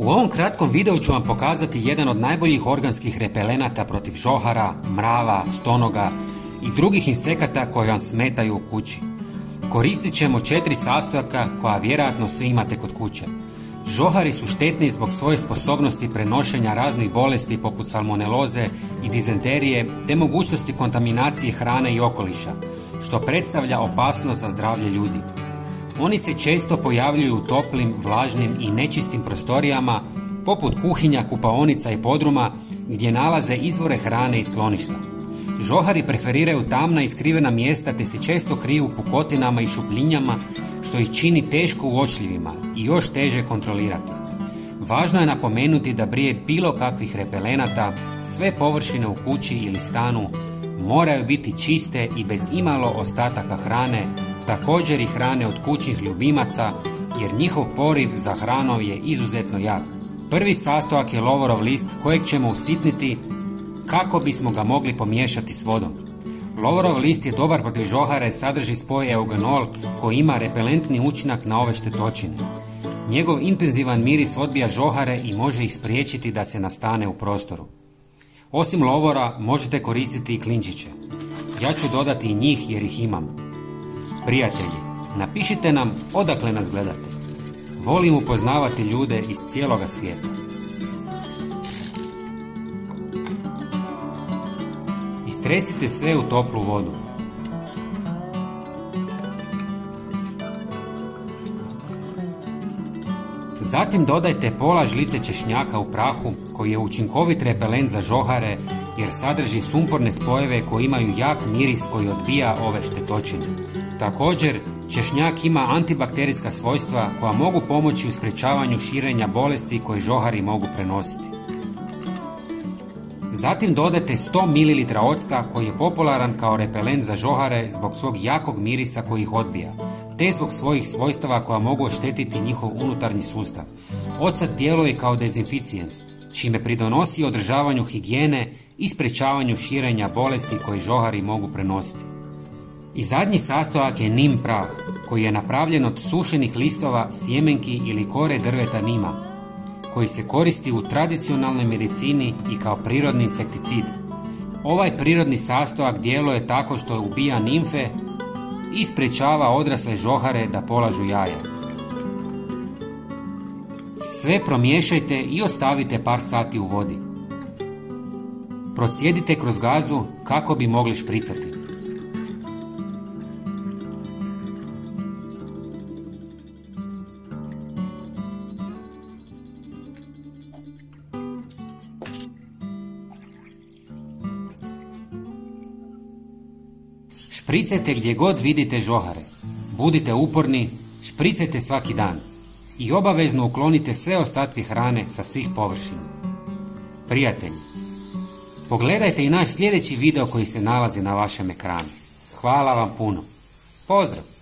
U ovom kratkom videu ću vam pokazati jedan od najboljih organskih repelenata protiv žohara, mrava, stonoga i drugih insekata koji vam smetaju u kući. Koristit ćemo četiri sastojaka koja vjerojatno svi imate kod kuće. Žohari su štetni zbog svoje sposobnosti prenošenja raznih bolesti poput salmoneloze i dizenterije te mogućnosti kontaminacije hrane i okoliša, što predstavlja opasnost za zdravlje ljudi. Oni se često pojavljuju u toplim, vlažnim i nečistim prostorijama, poput kuhinja, kupaonica i podruma, gdje nalaze izvore hrane i skloništa. Žohari preferiraju tamna i skrivena mjesta te se često kriju pukotinama i šupljinjama, što ih čini teško uočljivima i još teže kontrolirati. Važno je napomenuti da brije bilo kakvih repelenata, sve površine u kući ili stanu moraju biti čiste i bez imalo ostataka hrane, također i hrane od kućnih ljubimaca, jer njihov poriv za hranom je izuzetno jak. Prvi sastojak je lovorov list kojeg ćemo usitniti kako bismo ga mogli pomiješati s vodom. Lovorov list je dobar protiv žohare, sadrži spoj eugenol koji ima repelentni učinak na ove štetočine. Njegov intenzivan miris odbija žohare i može ih spriječiti da se nastane u prostoru. Osim lovora možete koristiti i klinčiće. Ja ću dodati i njih jer ih imam. Prijatelji, napišite nam odakle nas gledate. Volim upoznavati ljude iz cijeloga svijeta. Istresite sve u toplu vodu. Zatim dodajte pola žlice češnjaka u prahu koji je učinkovit repelent za žohare jer sadrži sumporne spojeve koji imaju jak miris koji odbija ove štetočine. Također, češnjak ima antibakterijska svojstva koja mogu pomoći u sprečavanju širenja bolesti koje žohari mogu prenositi. Zatim dodajte 100 ml octa koji je popularan kao repelent za žohare zbog svog jakog mirisa koji ih odbija, te zbog svojih svojstava koja mogu oštetiti njihov unutarnji sustav. Ocat djeluje kao dezinficijens, čime pridonosi održavanju higijene i sprečavanju širenja bolesti koje žohari mogu prenositi. I zadnji sastojak je nim prah, koji je napravljen od sušenih listova, sjemenki ili kore drveta nima, koji se koristi u tradicionalnoj medicini i kao prirodni insekticid. Ovaj prirodni sastojak djeluje tako što ubija nimfe i sprečava odrasle žohare da polažu jaja. Sve promiješajte i ostavite par sati u vodi. Procijedite kroz gazu kako bi mogli špricati. Špricajte gdje god vidite žohare. Budite uporni, špricajte svaki dan i obavezno uklonite sve ostatke hrane sa svih površina. Prijatelji, pogledajte i naš sljedeći video koji se nalazi na vašem ekranu. Hvala vam puno. Pozdrav!